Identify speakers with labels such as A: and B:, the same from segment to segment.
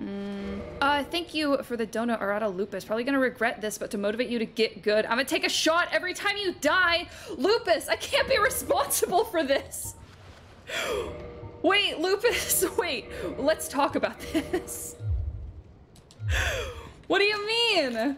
A: Mm. Uh, thank you for the donut, Arata Lupus. Probably gonna regret this, but to motivate you to get good, I'm gonna take a shot every time you die. Lupus, I can't be responsible for this. Wait, Lupus, wait. Let's talk about this. What do you mean?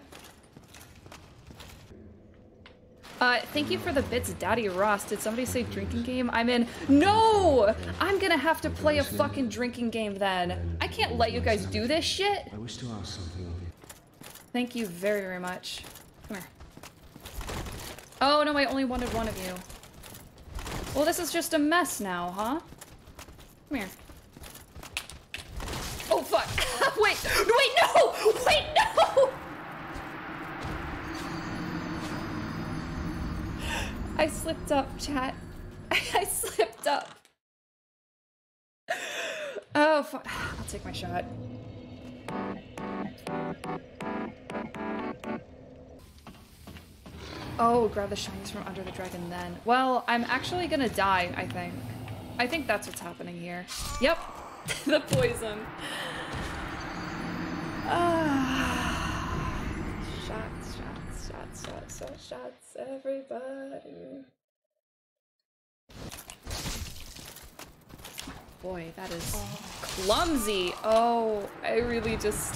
A: Uh, thank you for the bits, Daddy Ross. Did somebody say drinking game? I'm in. No! I'm gonna have to play a fucking drinking game then. I can't let you guys do this shit.
B: I wish to ask something of you.
A: Thank you very, very much. Come here. Oh, no, I only wanted one of you. Well, this is just a mess now, huh? Come here. Oh, fuck. wait, wait, no! Wait, no! I slipped up, chat. I slipped up. Oh, fuck. I'll take my shot. Oh, grab the shinies from under the dragon then. Well, I'm actually gonna die, I think. I think that's what's happening here. Yep, the poison. Ah. Shots, shots, shots, shots, shots, shots, everybody. Boy, that is clumsy. Oh, I really just...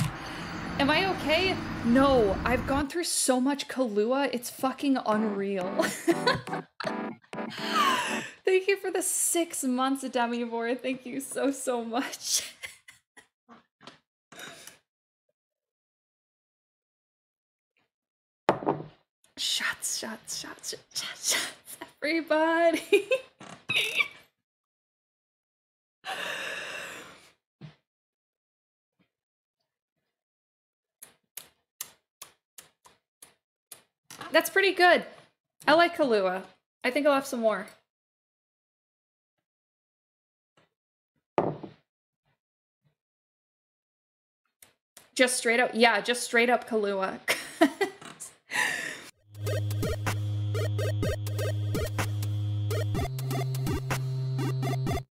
A: Am I okay? No, I've gone through so much Kahlua, it's fucking unreal. Thank you for the six months, Demivore. Thank you so, so much. shots, shots, shots, shots, shots, everybody. That's pretty good. I like Kahlua. I think I'll have some more. Just straight up, yeah, just straight up Kahlua.